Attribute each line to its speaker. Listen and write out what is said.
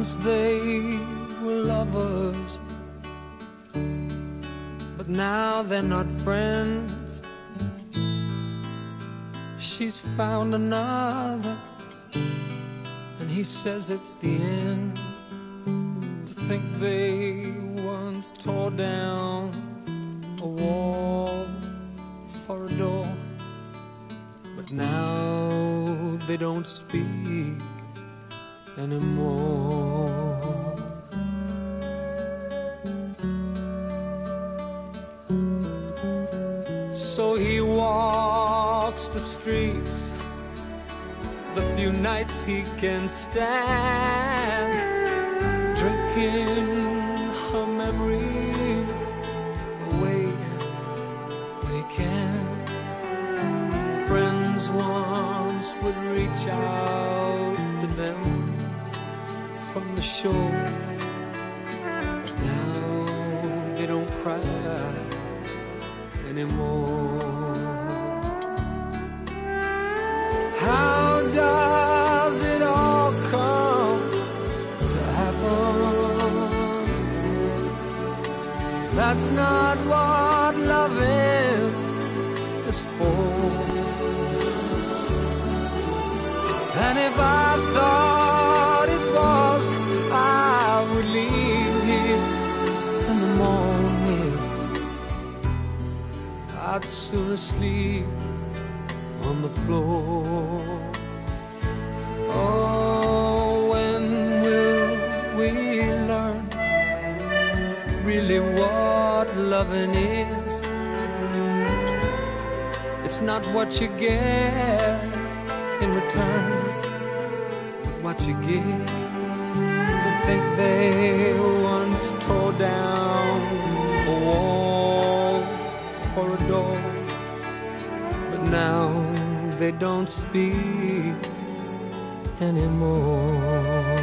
Speaker 1: Once they were lovers, but now they're not friends. She's found another, and he says it's the end. To think they once tore down a wall for a door, but now they don't speak anymore. So he walks the streets. The few nights he can stand, drinking her memory away. When he can. Friends once would reach out to them from the shore, but now they don't cry anymore. How does it all come to happen? That's not what loving is for. And if I thought I'd on the floor. Oh, when will we learn really what loving is? It's not what you get in return, but what you give. To think they once tore down for a door, but now they don't speak anymore.